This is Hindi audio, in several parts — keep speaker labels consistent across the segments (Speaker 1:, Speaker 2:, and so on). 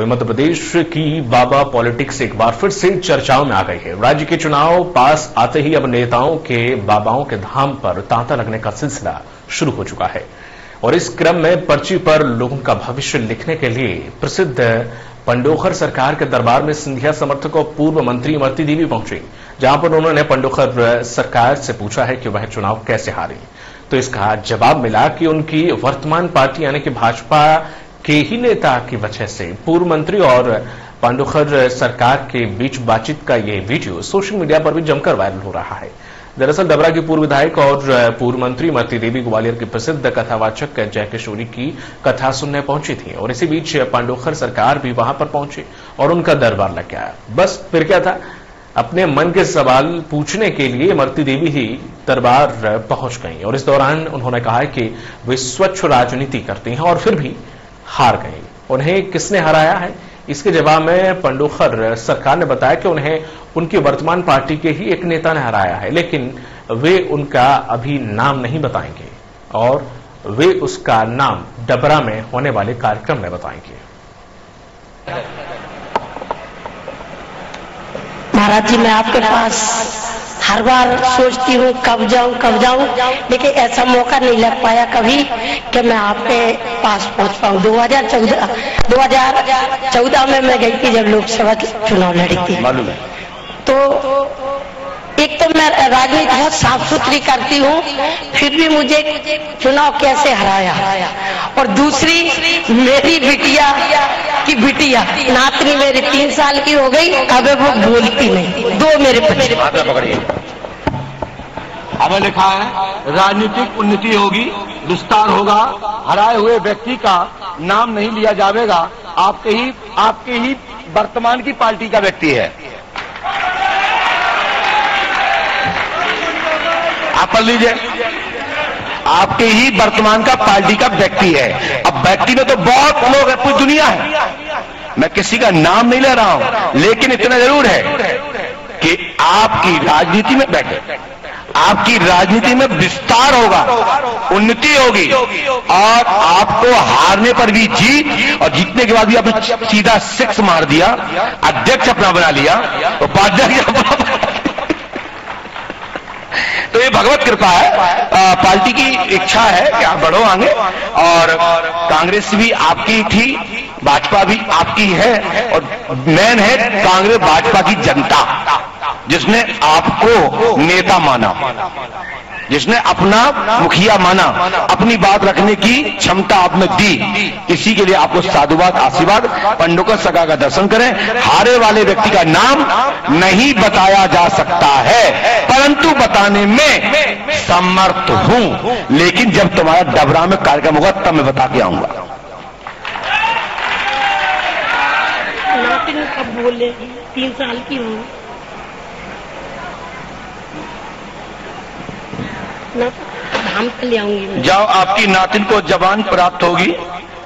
Speaker 1: वही मध्य प्रदेश की बाबा पॉलिटिक्स एक बार फिर से चर्चाओं में आ गई है। राज्य के चुनाव पास आते ही अब नेताओं के बाबाओं के धाम पर तांता लगने का सिलसिला शुरू हो चुका है। और इस क्रम में पर्ची पर लोगों का भविष्य लिखने के लिए प्रसिद्ध पंडोखर सरकार के दरबार में सिंधिया समर्थक और पूर्व मंत्री इमरती देवी पहुँची, जहाँ पर उन्होंने पंडोखर सरकार से पूछा है कि वह चुनाव कैसे हारी। तो इसका जवाब मिला कि उनकी वर्तमान पार्टी यानी कि भाजपा के ही नेता की वजह से पूर्व मंत्री और पांडुखर सरकार के बीच बातचीत का यह वीडियो सोशल मीडिया पर भी जमकर वायरल हो रहा है। दरअसल डबरा की पूर्व विधायक और पूर्व मंत्री मती देवी ग्वालियर की प्रसिद्ध कथावाचक जय किशोरी की कथा सुनने पहुँची थी और इसी बीच पांडोखर सरकार भी वहाँ पर पहुँची और उनका दरबार लग गया। बस फिर क्या था? अपने मन के सवाल पूछने के लिए मरती देवी ही दरबार पहुँच गई और इस दौरान उन्होंने कहा कि वे स्वच्छ राजनीति करती हैं और फिर भी हार गई उन्हें किसने हराया है? इसके जवाब में पंडोखर सरकार ने बताया कि उन्हें उनकी वर्तमान पार्टी के ही एक नेता ने हराया है, लेकिन वे उनका अभी नाम नहीं बताएँगे और वे उसका नाम डबरा में होने वाले कार्यक्रम में बताएँगे।
Speaker 2: महाराज जी, मैं आपके पास हर बार सोचती हूँ कब जाऊँ कब जाऊँ। लेकिन ऐसा मौका नहीं लग पाया कभी कि मैं आपके पास पहुँच पाऊँ। 2014 2014 में मैं गई थी जब लोकसभा चुनाव लड़ी थी। तो एक तो मैं राजनीति बहुत साफ़ सुथरी करती हूँ फिर भी मुझे चुनाव कैसे हराया? और दूसरी मेरी बिटिया की बिटिया नातनी मेरी तीन साल की हो गई अब वो बोलती नहीं। दो मेरे बच्चे।
Speaker 3: में लिखा है, राजनीतिक उन्नति होगी, विस्तार होगा, हराए हुए व्यक्ति का नाम नहीं लिया जाएगा आपके ही आपके ही वर्तमान की पार्टी का व्यक्ति है। आप पढ़ लीजिए। आपके ही वर्तमान का पार्टी का व्यक्ति है। अब व्यक्ति में तो बहुत लोग है, पूरी दुनिया है। मैं किसी का नाम नहीं ले रहा हूँ, लेकिन इतना ज़रूर है कि आपकी राजनीति में बैठे। आपकी राजनीति में विस्तार होगा, उन्नति होगी और आपको हारने पर भी जीत और जीतने के बाद भी आपने सीधा सिक्स मार दिया, अध्यक्ष अपना बना लिया उपाध्यक्ष अपना तो ये भगवत कृपा है। पार्टी की इच्छा है कि आप बढ़ो आगे और कांग्रेस भी आपकी थी, भाजपा भी आपकी है और मेन है कांग्रेस, भाजपा की जनता। जिसने आपको नेता माना। जिसने अपना मुखिया माना। अपनी बात रखने की क्षमता आप में दी। इसी के लिए आपको साधुवाद, आशीर्वाद पंडोकर सगा का दर्शन करें। हारे वाले व्यक्ति का नाम नहीं बताया जा सकता है। परंतु बताने में समर्थ हूँ। लेकिन जब तुम्हारा डबरा में कार्यक्रम होगा, तब मैं बता के आऊँगा।
Speaker 2: बोले? तीन साल की हूँ। धाम पे ले आऊँगी
Speaker 3: जाओ, आपकी नातिन को जवान प्राप्त होगी,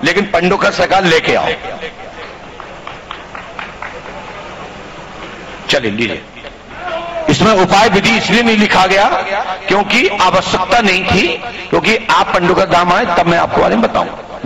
Speaker 3: लेकिन पंडो का सरकार लेके आओ। चलिए, लीजिए। इसमें उपाय विधि इसलिए नहीं लिखा गया, क्योंकि आवश्यकता नहीं थी, क्योंकि आप पंडोकर धाम आए, तब मैं आपको बारे में बताऊँगा